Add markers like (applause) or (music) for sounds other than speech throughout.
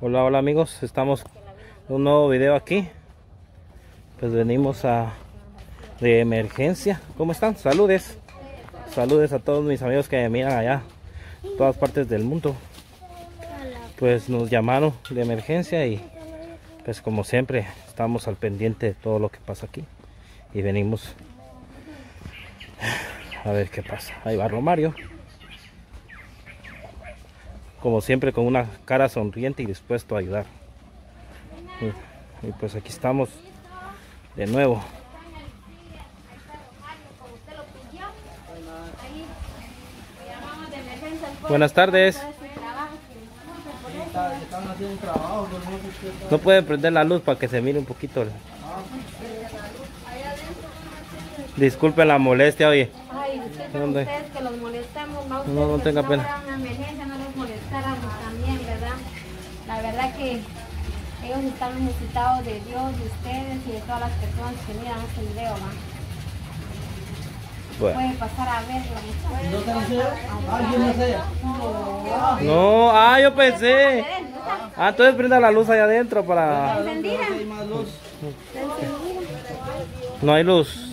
Hola, hola amigos, estamos en un nuevo video aquí. Pues venimos a de emergencia. ¿Cómo están? Saludes. Saludes a todos mis amigos que me miran allá, todas partes del mundo. Pues nos llamaron de emergencia y pues como siempre estamos al pendiente de todo lo que pasa aquí. Y venimos a ver qué pasa. Ahí va Romario. Como siempre con una cara sonriente y dispuesto a ayudar. Y, y pues aquí estamos de nuevo. Buenas tardes. No pueden prender la luz para que se mire un poquito. Disculpen la molestia, oye. Ay, no, No, tenga pena. No también, ¿verdad? La verdad que ellos están necesitados de Dios, de ustedes y de todas las personas que miran este video, ¿va? Bueno. Puede pasar a verlo. No, ah, yo pensé. Ah, entonces prenda la luz allá adentro para... Encendida. No hay luz.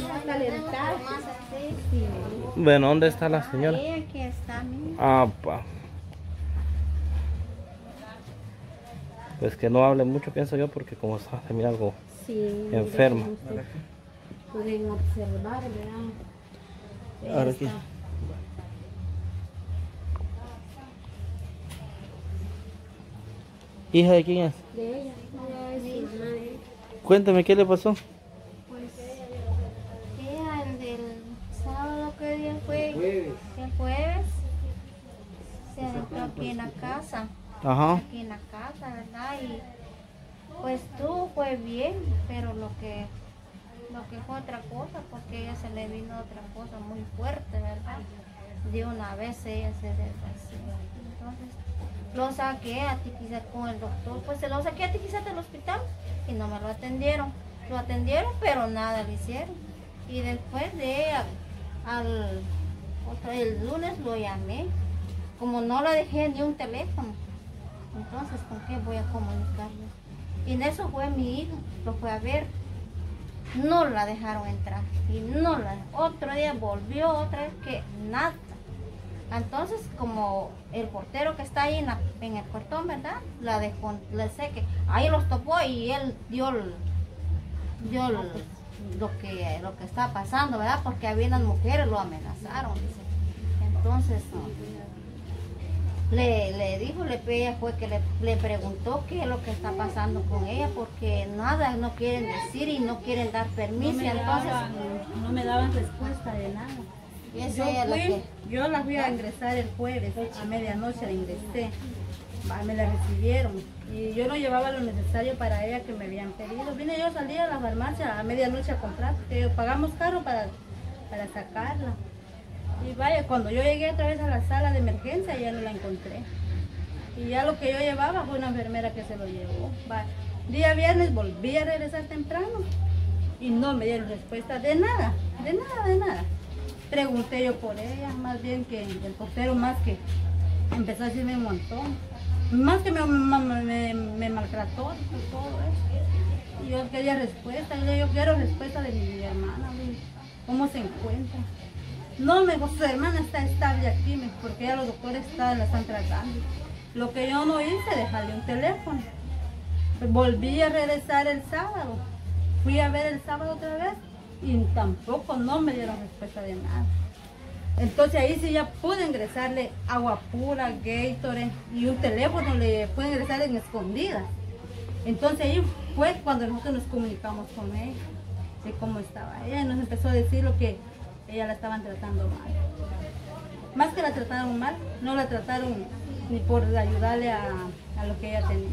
Bueno, ¿dónde está la señora? Ah, pa. Pues que no hable mucho, pienso yo, porque como está, se mira algo Sí. enferma. Pueden observar, ¿verdad? Ahora aquí. ¿Hija de quién es? De ella, madre. Cuéntame, ¿qué le pasó? Pues ella el del sábado que día fue el jueves se adentró aquí en la casa, Aquí en la casa, ¿verdad? Y pues todo fue bien, pero lo que lo que fue otra cosa, porque ella se le vino otra cosa muy fuerte, ¿verdad? De una vez ella se desvació. Entonces lo saqué a Tiquizat con el doctor, pues se lo saqué a Tiquizat del hospital y no me lo atendieron. Lo atendieron, pero nada le hicieron. Y después de al, al- otra- el lunes lo llamé, como no le dejé ni un teléfono, entonces con qué voy a comunicarme. Y en eso fue mi hijo, lo fue a ver, no la dejaron entrar y no la, otro día volvió otra vez que nada. Entonces, como el portero que está ahí en, el portón, ¿verdad? La dejó, le sé que ahí los topó y él dio, el- dio lo que lo que está pasando, ¿verdad? Porque había unas mujeres lo amenazaron. Entonces, le, le dijo, le ella fue que le, le preguntó qué es lo que está pasando con ella, porque nada no quieren decir y no quieren dar no permiso. me, entonces, daban, no me daban respuesta de nada. Yo, la fui- que... yo la fui a ingresar el jueves, a medianoche la ingresé, me la recibieron y yo no llevaba lo necesario para ella que me habían pedido. Vine yo a salir a la farmacia a medianoche a comprar, que pagamos caro para, para sacarla. Y vaya, cuando yo llegué otra vez a la sala de emergencia ya no la encontré. Y ya lo que yo llevaba fue una enfermera que se lo llevó. Día viernes volví a regresar temprano y no me dieron respuesta de nada, de nada, de nada. Pregunté yo por ella, más bien que el portero más que empezó a decirme un montón. Más que me, me, me- maltrató dijo, todo eso. Y yo quería respuesta, yo, quiero respuesta de mi hermana, ¿cómo se encuentra? No, me su hermana está estable aquí, porque ya los doctores están, la están tratando. Lo que yo no hice, dejarle un teléfono. Volví a regresar el sábado. Fui a ver el sábado otra vez y tampoco no me dieron respuesta de nada. Entonces ahí sí ya pude ingresarle agua pura, Gatorade y un teléfono le pude ingresar en escondidas. Entonces ahí fue cuando nosotros nos comunicamos con ella, de cómo estaba ella. Nos empezó a decir lo que ella la estaban tratando mal. Más que la trataron mal, no la trataron ni por ayudarle a, a lo que ella tenía.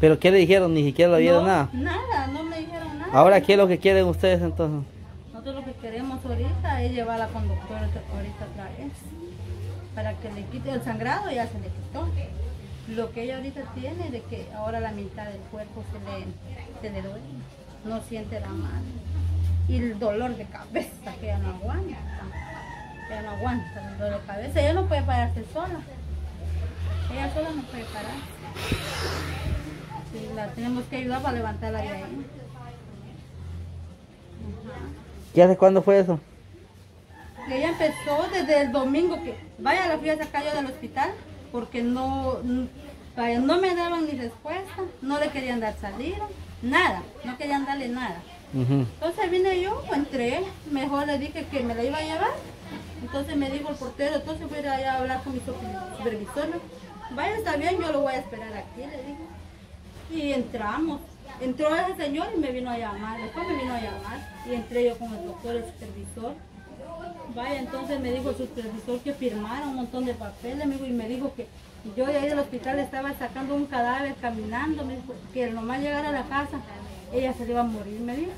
¿Pero qué le dijeron? Ni siquiera le dieron No, nada. Nada, no me dijeron nada. Ahora, ¿qué es lo que quieren ustedes entonces? Nosotros lo que queremos ahorita es llevarla con doctor ahorita otra vez. Para que le quite el sangrado, ya se le quitó. Lo que ella ahorita tiene de que ahora la mitad del cuerpo se le, se le duele. No siente la mano. Y el dolor de cabeza que ella no aguanta. Ella no aguanta el dolor de cabeza. Ella no puede pararse sola. Ella sola no puede parar. tenemos que ayudar para levantarla de ahí. ¿Y hace cuándo fue eso? Que ella empezó desde el domingo que vaya la fui a sacar yo del hospital porque no, vaya, no me daban ni respuesta, no le querían dar salida, nada, no querían darle nada. Entonces vine yo, entré, mejor le dije que me la iba a llevar. Entonces me dijo el portero, entonces voy a allá a hablar con mi super- supervisor. Vaya, está bien, yo lo voy a esperar aquí, le dije. Y entramos. Entró ese señor y me vino a llamar. Después me vino a llamar y entré yo con el doctor, el supervisor. Vaya, entonces me dijo el supervisor que firmara un montón de papeles, amigo, y me dijo que yo de ahí del hospital estaba sacando un cadáver caminando, me dijo que nomás llegar a la casa, ella se le iba a morir, me dijo.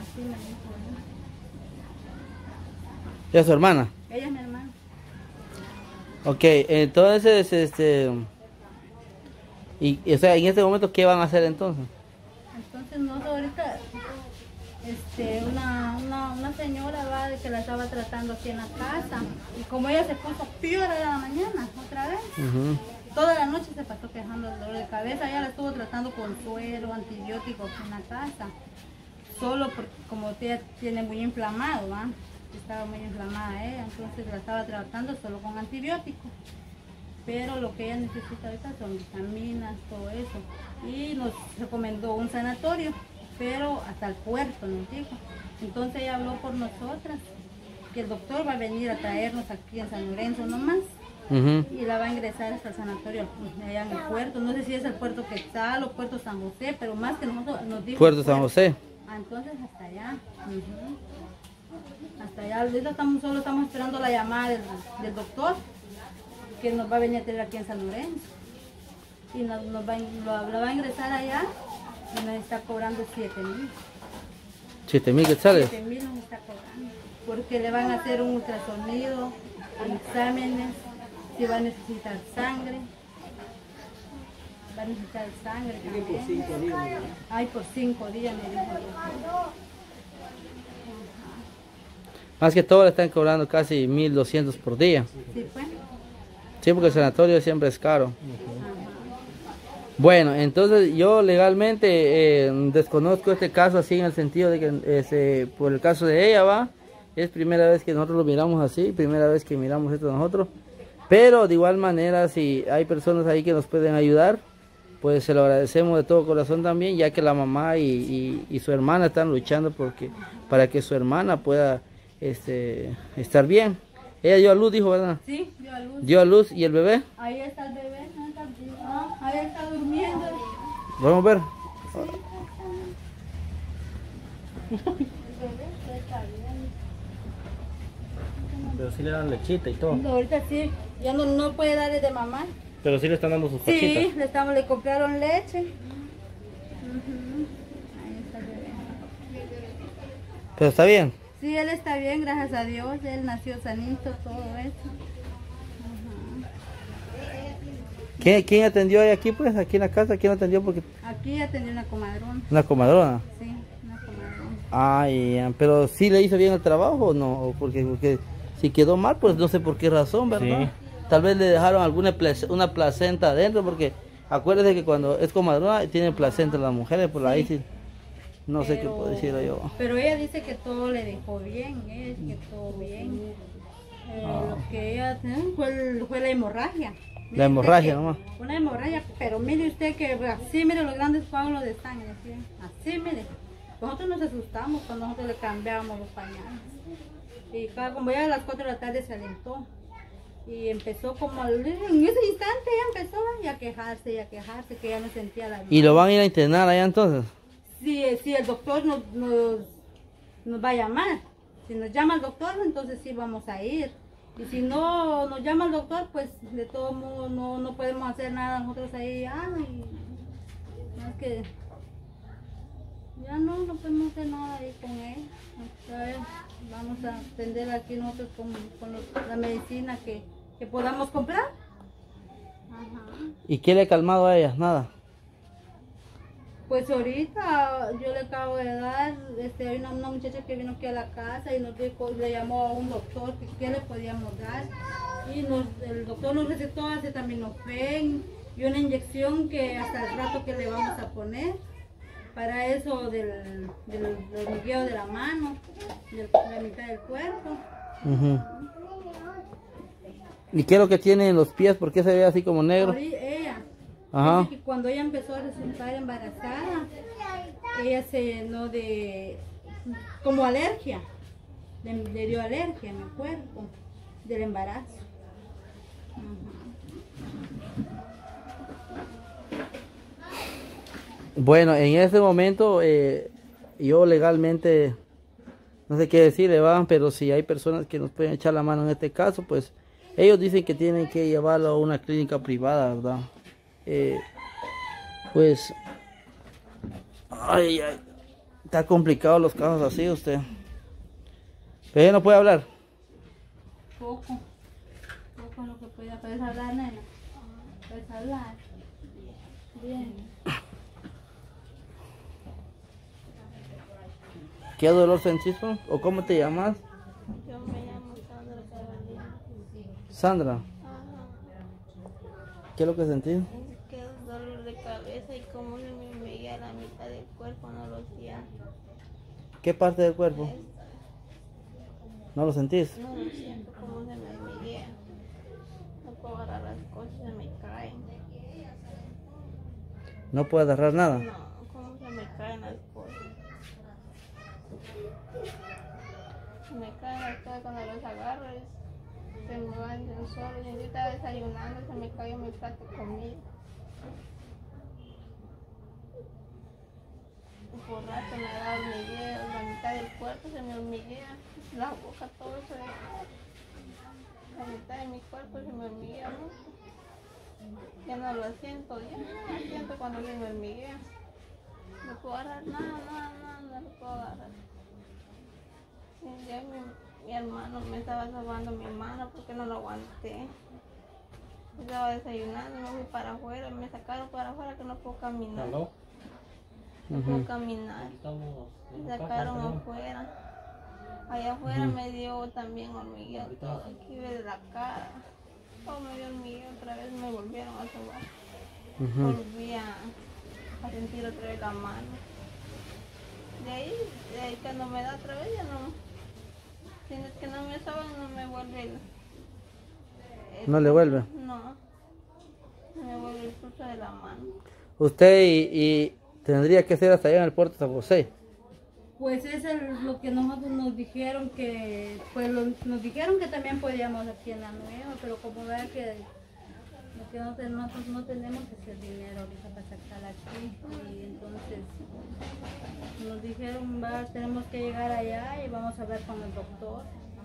Así me dijo. ¿Y a su hermana? Ella es mi hermana. Ok, entonces, este... Y, o sea, en este momento, ¿qué van a hacer entonces? Entonces nosotros ahorita, este, una, una, una señora va de que la estaba tratando aquí en la casa y como ella se puso peor a la mañana otra vez, Ujú. Toda la noche se pasó quejando del dolor de cabeza, ella la estuvo tratando con suero, antibióticos en la casa, solo porque como ella tiene muy inflamado, ¿va? estaba muy inflamada ella, entonces la estaba tratando solo con antibióticos. Pero lo que ella necesita ahorita son vitaminas, todo eso. Y nos recomendó un sanatorio, pero hasta el puerto nos dijo. Entonces ella habló por nosotras, que el doctor va a venir a traernos aquí en San Lorenzo nomás Y la va a ingresar hasta el sanatorio allá en el puerto. No sé si es el puerto Quetzal o puerto San José, pero más que nosotros nos dijo. Puerto San José. Ah, entonces hasta allá. Hasta allá. Ahorita estamos, solo estamos esperando la llamada del, del doctor que nos va a venir a tener aquí en San Lorenzo. Y nos, nos va, lo, va a ingresar allá y nos está cobrando 7 mil. Siete mil quetzales. 7 mil nos está cobrando. Porque le van a hacer un ultrasonido, exámenes, si va a necesitar sangre. Va a necesitar sangre también. Ay, por 5 días me dijo. Más que todo le están cobrando casi 1200 por día. Sí, pues. Sí, porque el sanatorio siempre es caro. Bueno, entonces yo legalmente eh, desconozco este caso así en el sentido de que este, por el caso de ella va, es primera vez que nosotros lo miramos así, primera vez que miramos esto nosotros. Pero de igual manera, si hay personas ahí que nos pueden ayudar, pues se lo agradecemos de todo corazón también, ya que la mamá y, y- y su hermana están luchando porque, para que su hermana pueda este, estar bien. Ella dio a luz, dijo, ¿verdad? Sí, dio a luz. Dio a luz y el bebé. Ahí está el bebé, ahí está, ah, ahí está durmiendo. Vamos a ver. El bebé ya está bien. Pero sí le dan lechita y todo. No, ahorita sí, ya no, no puede darle de mamá. Pero sí le están dando sus Sí, le, estamos, le compraron leche. Ujú. Ahí está el bebé. Pero está bien. Sí, él está bien, gracias a Dios. Él nació sanito, todo eso. ¿Quién, quién atendió ahí aquí, pues? Aquí en la casa, ¿quién atendió? Porque Aquí tenía una comadrona. una comadrona. Sí, una comadrona. Ay, pero sí le hizo bien el trabajo o no? O Porque, porque si quedó mal, pues no sé por qué razón, ¿verdad? Tal vez le dejaron alguna una placenta adentro, porque acuérdese que cuando es comadrona tiene placenta las mujeres, por ahí sí. No sé qué puedo decir yo. Pero ella dice que todo le dejó bien, que todo bien. Eh, Ah. Lo que ella eh, fue, fue la hemorragia. Mire La hemorragia que- nomás. Una hemorragia, pero mire usted que así, mire los grandes coágulos de sangre, así, así mire. Nosotros nos asustamos cuando nosotros le cambiábamos los pañales. Y cada, como ya a las 4 de la tarde se alentó. Y empezó como, en ese instante ella empezó y a quejarse y a quejarse, que ya no sentía la ¿Y lo van a ir a internar allá entonces? si, si el doctor nos, nos, nos va a llamar. Si nos llama el doctor, entonces sí vamos a ir. Y si no nos llama el doctor, pues de todo modo no, no podemos hacer nada nosotros ahí. No es que ya no, no podemos hacer nada ahí con él. Ver, vamos a atender aquí nosotros con, con los- la medicina que, que podamos comprar. Ajá. ¿Y qué le ha calmado a ella? Nada. Pues ahorita yo le acabo de dar, este, hay una, una muchacha que vino aquí a la casa y nos dijo, le llamó a un doctor que qué le podíamos dar. Y nos, el doctor nos recetó acetaminofén y una inyección que hasta el rato que le vamos a poner para eso del, del, del de la mano, de la mitad del cuerpo. ¿Y qué es lo que tiene en los pies? ¿Por qué se ve así como negro? Ella, Ajá. que cuando ella empezó a resultar embarazada, ella se llenó de como alergia, le, le dio alergia en el cuerpo del embarazo. Bueno, en ese momento eh, yo legalmente no sé qué decirle, van, pero si hay personas que nos pueden echar la mano en este caso, pues ellos dicen que tienen que llevarlo a una clínica privada, ¿verdad? Eh, pues, ay, ay, está complicado los casos así, usted. Pero ella no puede hablar. Poco, poco lo que puede, puedes hablar, nena. Puedes hablar. Bien. ¿Qué dolor sentís, pa? ¿O cómo te llamas? Yo me. Sandra. ¿Qué es lo que sentís? Es que es dolor de cabeza y como se me veía la mitad del cuerpo, no lo siento. ¿Qué parte del cuerpo? Esta, ¿No lo sentís? No lo siento, como se me hormiguea. No puedo agarrar las cosas, se me caen. No puede agarrar nada. No, como se me caen las cosas. Se me caen las cosas cuando los agarro, es- se me van de un solo. Y yo estaba desayunando, se me cayó mi plato de comida. Por rato me da hormigueo, la mitad del cuerpo se me hormiguea, la boca todo se La mitad de mi cuerpo se me hormiguea mucho. Ya no lo siento, ya no lo siento cuando se me hormiguea. No puedo agarrar nada, nada, nada, no lo puedo agarrar. Y ya mi, mi hermano me estaba sobando mi mano porque no lo aguanté. Estaba desayunando, me fui para afuera, me sacaron para afuera que no puedo caminar. No puedo caminar. Me sacaron afuera. Allá afuera me dio también hormigueo todo, aquí de la cara. Todo me dio hormigueo, otra vez me volvieron a sobar. Ujú. Volví a, a sentir otra vez la mano. De ahí, de ahí cuando me da otra vez ya no. Si no es que no me soban, no me vuelve el, el- ¿No le vuelve? No. No me vuelve el pulso de la mano. Usted y, y tendría que ser hasta allá en el puerto de San José. Pues eso es lo que nosotros nos dijeron que, pues lo- nos dijeron que también podíamos aquí en la nueva, pero como vea que lo que no, ten- nosotros no tenemos es el dinero ahorita para sacar aquí y entonces nos dijeron va, tenemos que llegar allá y vamos a hablar con el doctor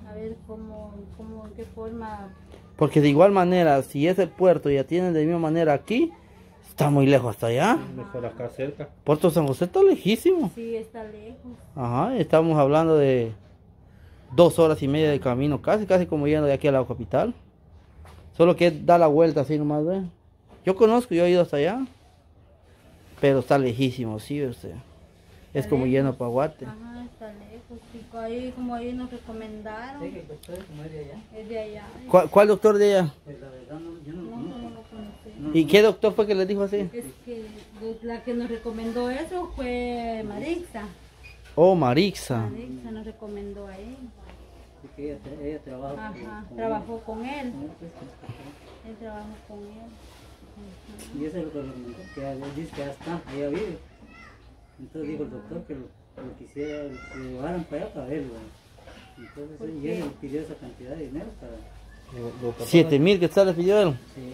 a ver cómo, cómo en qué forma Porque de igual manera, si es el puerto y atienden de la misma manera aquí, está muy lejos hasta allá. Mejor acá cerca. Puerto San José está lejísimo. sí está lejos. Ajá, estamos hablando de dos horas y media de camino, casi, casi como yendo de aquí a la capital. Solo que da la vuelta así nomás, ¿ve? Yo conozco, yo he ido hasta allá. Pero está lejísimo, sí, usted. Es como yendo para Guate. Ajá, está lejos. Y ahí, como ahí nos recomendaron, es de allá. ¿Cuál, cuál doctor de ella? No, no lo conocí. ¿Y qué doctor fue que le dijo así? Es que la que nos recomendó eso fue Marixa. Oh, Marixa. Marixa nos recomendó ahí. Porque ella, ella trabaja Ajá, trabajó con él. Él trabajó con él. y eso es lo que que dice que ya está, ella vive. Entonces dijo el doctor que lo, que lo quisiera, que lo llevaran para allá para verlo. Entonces ¿Por y le pidió esa cantidad de dinero para... Siete mil que le pidió él. Sí,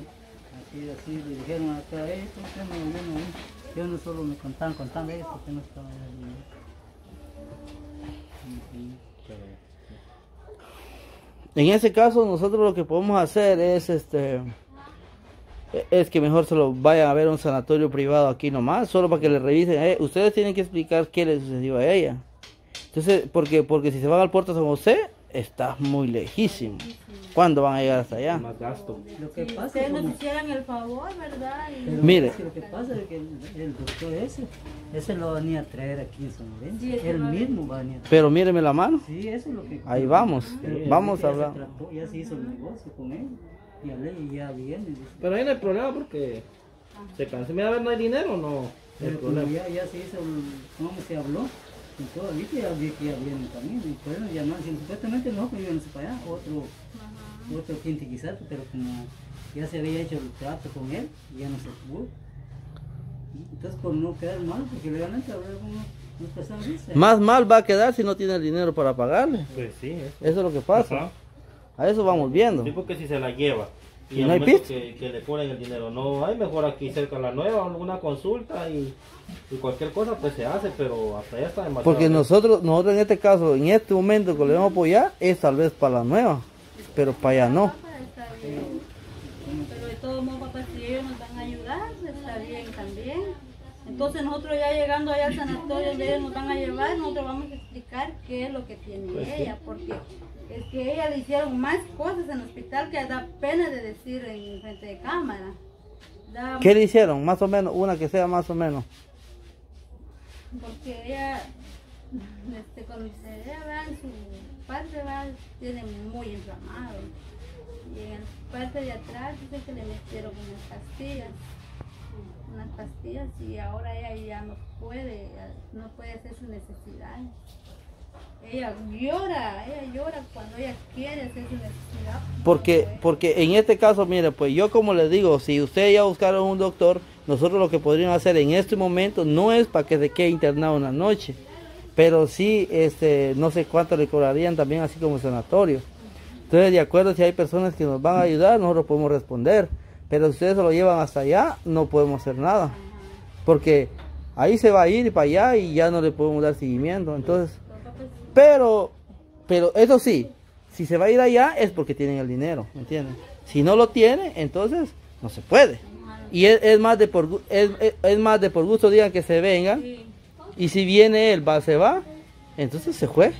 así, así le dijeron acá, eh, ¿por qué no viene ahí? Yo no solo me contaban, contaban ellos porque no estaban en el dinero. En ese caso, nosotros lo que podemos hacer es este es que mejor se lo vayan a ver a un sanatorio privado aquí nomás, solo para que le revisen. Eh, ustedes tienen que explicar qué le sucedió a ella. Entonces, porque porque si se van al puerto San José, está muy lejísimo. ¿Cuándo van a llegar hasta allá? Más gasto. Lo que Si pasa ustedes es nos hicieran el favor, ¿verdad? Y- pero Mire. es que lo que pasa es que el, doctor ese, ese lo venía a traer aquí en San Lorenzo. Sí, Él mismo va a venir a traer. Pero míreme la mano. Sí, eso es lo que... Ahí vamos. Pero Vamos ya a se hablar. trató, ya se hizo el negocio con él. Y hablé y ya viene. dice. Pero ahí no hay problema porque se cansa. Mira, a ver, no hay dinero, no. No hay Pero ya, ya se hizo, el, ¿cómo se habló? Y todo, vi que ya vienen también. Y por eso llamaron, si supuestamente nosotros íbamos para allá, otro, otro quinto quizás, pero como ya se había hecho el trato con él, ya no se pudo. Entonces, por no quedar mal, porque legalmente habrá dicen, Más mal va a quedar si no tiene el dinero para pagarle. Pues sí, eso. Eso es lo que pasa. Ajá. A eso vamos viendo. Sí, porque si se la lleva. ¿Y no hay pista? que, que le ponen el dinero, no hay mejor aquí cerca de la nueva, alguna consulta y, y cualquier cosa pues se hace, pero hasta allá está demasiado. Porque nosotros, nosotros en este caso, en este momento que le vamos a apoyar, es tal vez para la nueva. Pero para allá no. Pero de todos modos, papá, si ellos nos van a ayudar, está bien también. Entonces nosotros ya llegando allá al sanatorio donde ellos nos van a llevar, nosotros vamos a explicar qué es lo que tiene Pues sí. ella, porque es que ella le hicieron más cosas en el hospital que da pena de decir en frente de cámara. Da- ¿Qué le hicieron? Más o menos, una que sea más o menos. porque ella, (laughs) este, cuando se ella va en su parte, va, tiene muy inflamado. Y en la parte de atrás dice que le metieron unas pastillas, unas pastillas y ahora ella ya no puede, no puede hacer sus necesidades. Ella llora, ella llora cuando ella quiere hacer su. Porque, porque en este caso, mire, pues yo como les digo, si ustedes ya buscaron un doctor, nosotros lo que podríamos hacer en este momento no es para que se quede internado una noche, pero sí, este, no sé cuánto le cobrarían también así como sanatorio. Entonces, de acuerdo, si hay personas que nos van a ayudar, nosotros podemos responder, pero si ustedes se lo llevan hasta allá, no podemos hacer nada, porque ahí se va a ir para allá y ya no le podemos dar seguimiento. Entonces, pero, pero eso sí, si se va a ir allá es porque tienen el dinero, ¿me entienden? Si no lo tiene, entonces no se puede. Y es, es más de por es, es- más de por gusto digan que se vengan y si viene él va se va, entonces se fue.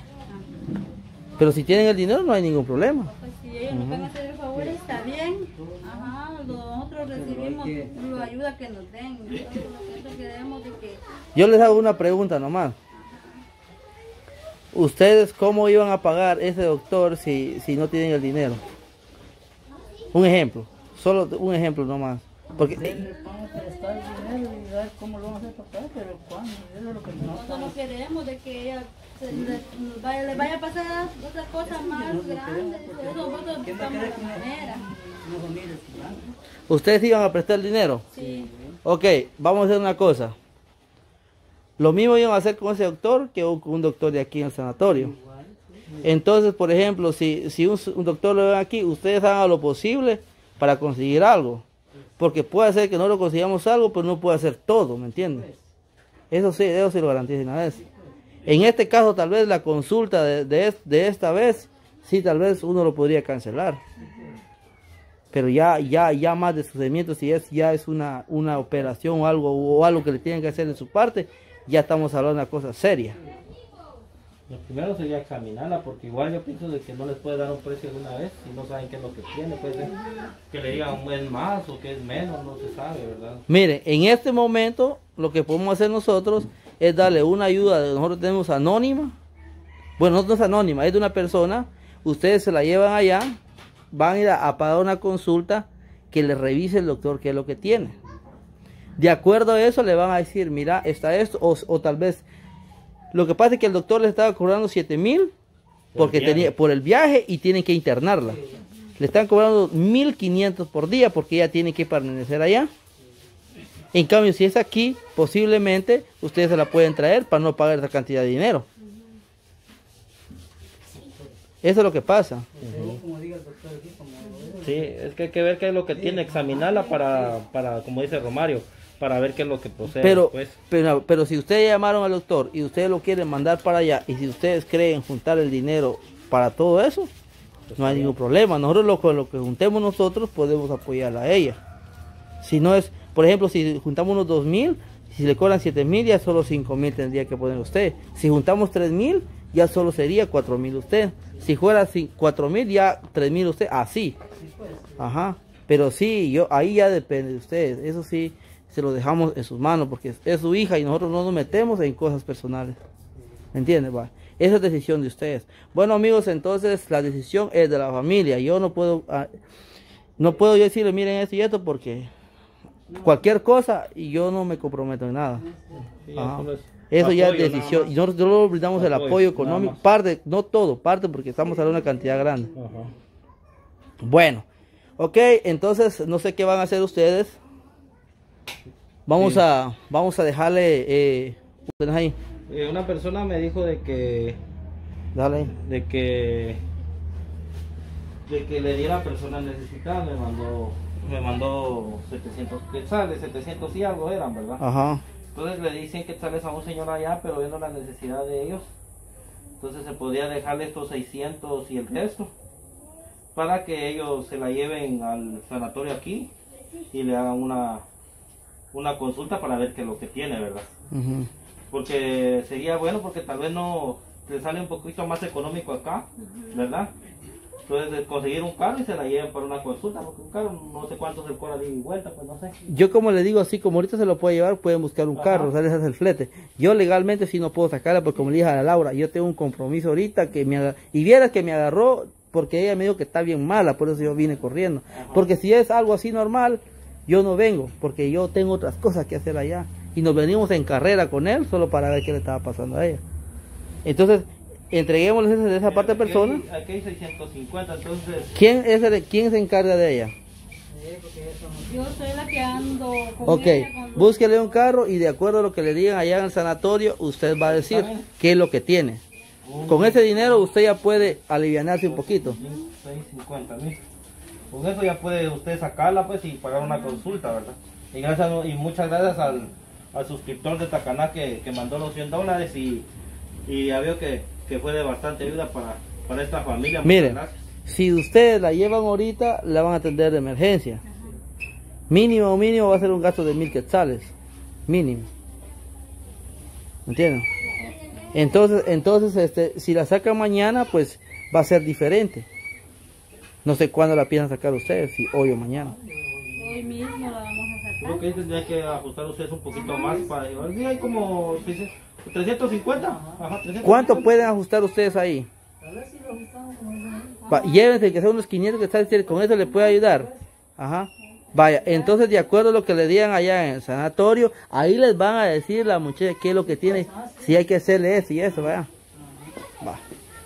Pero si tienen el dinero no hay ningún problema. Pues si ellos nos van a hacer el favor, está bien. Ajá, nosotros recibimos la ayuda que nos den. Nosotros nosotros queremos de que Yo les hago una pregunta nomás. ¿Ustedes cómo iban a pagar ese doctor si, si no tienen el dinero? Un ejemplo, solo un ejemplo nomás. Porque vamos a prestar el dinero y ver cómo lo vamos a acá, pero cuándo, eso es lo que no queremos de que ella se le, vaya, le vaya a pasar otra cosa más grande. Por eso nosotros ¿Quién va a buscamos querer la con una, manera. una familia estudiante? ustedes iban a prestar el dinero. Sí. Ok, vamos a hacer una cosa. Lo mismo iban a hacer con ese doctor que un, doctor de aquí en el sanatorio. Entonces, por ejemplo, si, si un, doctor lo ven aquí, ustedes hagan lo posible para conseguir algo. Porque puede ser que no lo consigamos algo, pero no puede hacer todo, ¿me entiendes? Eso sí, eso sí lo garantiza una vez. En este caso, tal vez la consulta de, de, de esta vez, sí, tal vez uno lo podría cancelar. Pero ya, ya, ya más de sufrimiento, si es, ya es una, una operación o algo, o algo que le tienen que hacer de su parte, ya estamos hablando de una cosa seria. Lo primero sería examinarla, porque igual yo pienso de que no les puede dar un precio de una vez si no saben qué es lo que tiene. Puede ser que le digan es más o que es menos, no se sabe, ¿verdad? Mire, en este momento lo que podemos hacer nosotros es darle una ayuda, nosotros tenemos anónima, bueno, no es anónima, es de una persona, ustedes se la llevan allá, van a ir a, a pagar una consulta que le revise el doctor qué es lo que tiene. De acuerdo a eso le van a decir, mira, está esto, o, o tal vez, lo que pasa es que el doctor le estaba cobrando 7 mil porque tenía por el viaje y tienen que internarla. Le están cobrando 1500 por día porque ella tiene que permanecer allá. En cambio, si es aquí, posiblemente ustedes se la pueden traer para no pagar esa cantidad de dinero. Eso es lo que pasa. Como diga el doctor aquí, como Sí, es que hay que ver qué es lo que tiene, examinarla para, para como dice Romario, para ver qué es lo que procede Pero, después. pero, pero si ustedes llamaron al doctor y ustedes lo quieren mandar para allá y si ustedes creen juntar el dinero para todo eso, no hay ningún problema. Nosotros lo, con lo que juntemos nosotros podemos apoyarla a ella. Si no es, por ejemplo, si juntamos unos dos mil, si le cobran siete mil, ya solo cinco mil tendría que poner usted. Si juntamos tres mil, ya solo sería cuatro mil usted. Si fuera cuatro mil, ya tres mil usted, así. Ajá. Pero sí, yo ahí ya depende de ustedes. Eso sí, se lo dejamos en sus manos porque es, su hija y nosotros no nos metemos en cosas personales. ¿Me entiendes? Va. Esa es decisión de ustedes. Bueno, amigos, entonces la decisión es de la familia. Yo no puedo, ah, no puedo yo decirle, miren esto y esto porque cualquier cosa y yo no me comprometo en nada. Sí, es Eso ya es decisión. Y nosotros brindamos el Apoyo, económico. Parte, no todo, parte porque estamos hablando de una cantidad grande. Ajá. Bueno, ok, entonces no sé qué van a hacer ustedes. Vamos Sí. a vamos a dejarle eh, ¿tenés ahí, Eh, una persona me dijo de que dale de que de que le diera a personas necesitadas me mandó me mandó 700 quetzales 700 y algo eran verdad Ajá. entonces le dicen quetzales a un señor allá pero viendo la necesidad de ellos entonces se podría dejarle estos 600 y el resto para que ellos se la lleven al sanatorio aquí y le hagan una una consulta para ver qué es lo que tiene verdad porque sería bueno porque tal vez no le sale un poquito más económico acá, ¿verdad? Entonces de conseguir un carro y se la lleven para una consulta, porque un carro no sé cuánto se cobra de ida y vuelta, pues no sé. Yo como le digo así, como ahorita se lo puede llevar, pueden buscar un Ajá. carro, sales hace el flete. Yo legalmente sí no puedo sacarla, porque como le dije a la Laura, yo tengo un compromiso ahorita que me y vieras que me agarró porque ella me dijo que está bien mala, por eso yo vine corriendo. Porque si es algo así normal, yo no vengo, porque yo tengo otras cosas que hacer allá. Y nos venimos en carrera con él solo para ver qué le estaba pasando a ella. Entonces, entreguémosle de esa parte a Aquí hay- persona. Aquí hay 650, entonces... ¿Quién, es el- ¿Quién se encarga de ella? Yo soy la que ando con Ok, ella, con- búsquele un carro y de acuerdo a lo que le digan allá en el sanatorio, usted va a decir qué es lo que tiene. Con ese dinero usted ya puede alivianarse un poquito. 650 mil. Con eso ya puede usted sacarla pues y pagar una consulta, ¿verdad? Y, gracias, y muchas gracias al, al suscriptor de Tacaná que, que mandó los 100 dólares y, y ya veo que, que fue de bastante ayuda para, para esta familia. Miren, gracias. si ustedes la llevan ahorita, la van a atender de emergencia. Mínimo, mínimo va a ser un gasto de mil quetzales. Mínimo. ¿Entienden? Entonces, entonces este, si la sacan mañana, pues va a ser diferente. No sé cuándo la piensan sacar ustedes, si hoy o mañana. Hoy mismo la vamos a sacar. Creo que ahí tendría que ajustar ustedes un poquito más para llevar. Sí, hay como 350. Ajá, 350. ¿Cuánto pueden ajustar ustedes ahí? Va, llévense que sea unos 500 que está con eso le puede ayudar. Ajá. Vaya, entonces de acuerdo a lo que le digan allá en el sanatorio, ahí les van a decir la muchacha qué es lo que tiene, si hay que hacerle eso y eso, vaya. Va.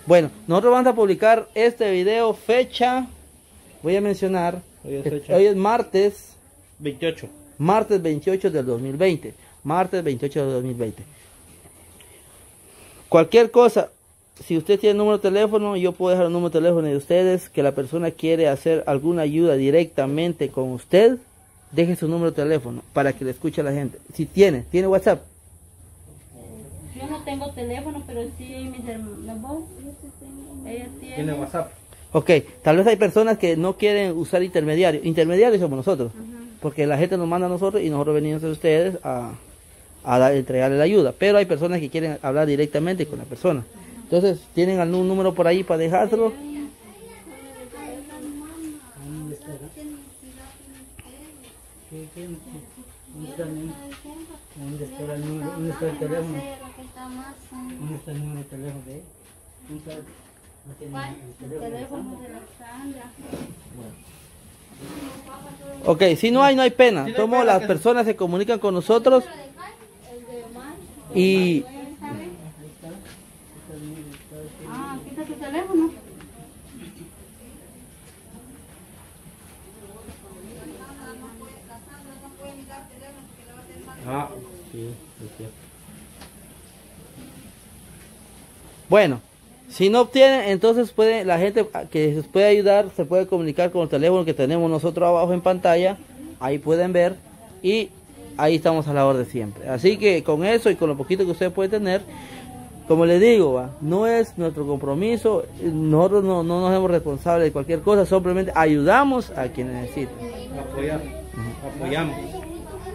Bueno, nosotros vamos a publicar este video fecha, voy a mencionar, Hoy es es- fecha. hoy es martes, 28. martes 28 del 2020. Martes 28 del 2020. Cualquier cosa, si usted tiene número de teléfono, yo puedo dejar el número de teléfono de ustedes, que la persona quiere hacer alguna ayuda directamente con usted, deje su número de teléfono para que le escuche a la gente. Si tiene, tiene WhatsApp. Yo no tengo teléfono, pero sí mis hermanos. Ella tiene. Tiene WhatsApp. Ok, tal vez hay personas que no quieren usar intermediarios. Intermediarios somos nosotros. Porque la gente nos manda a nosotros y nosotros venimos a ustedes a, a dar- entregarle la ayuda. Pero hay personas que quieren hablar directamente con la persona. Entonces, ¿tienen algún número por ahí para dejárselo? ¿Qué- qué- ¿Dónde está el número? ¿Dónde está el número? ¿Dónde está el teléfono? ¿Dónde está el número de teléfono de el teléfono. de la Sandra. Ok, si no hay, no hay pena. Si no hay Tomo, pena, las que- personas se comunican con nosotros y Ah, aquí está tu teléfono. Ah, sí, es cierto. Bueno, si no obtienen, entonces puede, la gente que se puede ayudar se puede comunicar con el teléfono que tenemos nosotros abajo en pantalla. Ahí pueden ver y ahí estamos a la orden siempre. Así que con eso y con lo poquito que usted puede tener, como le digo, va, no es nuestro compromiso, nosotros no, no nos hacemos responsables de cualquier cosa, simplemente ayudamos a quien necesita. Apoyar. Apoyamos.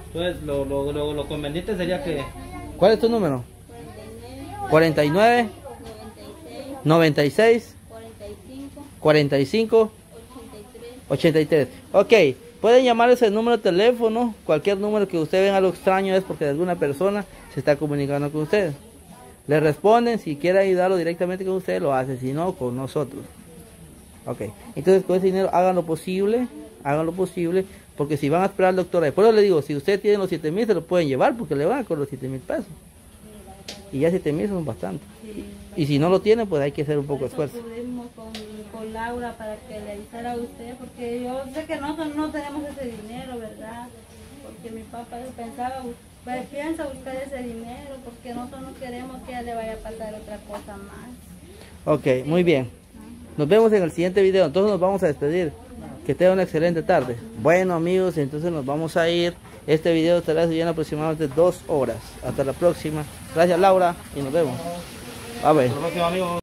Entonces, lo, lo, lo, lo conveniente sería que ¿Cuál es tu número? 49 96 45 45 83 83. Ok, pueden llamar ese número de teléfono. Cualquier número que usted vea algo extraño es porque alguna persona se está comunicando con usted. Le responden, si quiere ayudarlo directamente con usted, lo hace, si no, con nosotros. Ok, entonces con ese dinero hagan lo posible, hagan lo posible, porque si van a esperar al doctor, por eso le digo, si usted tiene los 7 mil, se lo pueden llevar, porque le van con los 7 mil pesos. Y ya 7 mil son bastante. Y si no lo tiene, pues hay que hacer un poco de esfuerzo. con, con Laura para que le avisara a usted, porque yo sé que nosotros no tenemos ese dinero, ¿verdad? Porque mi papá pensaba, pues, piensa buscar ese dinero, porque nosotros no queremos que le vaya a pasar otra cosa más. Ok, muy bien. Nos vemos en el siguiente video. Entonces nos vamos a despedir. Que tengan una excelente tarde. Bueno amigos, entonces nos vamos a ir. Este video estará subiendo aproximadamente dos horas. Hasta la próxima. Gracias Laura y nos vemos. A ver.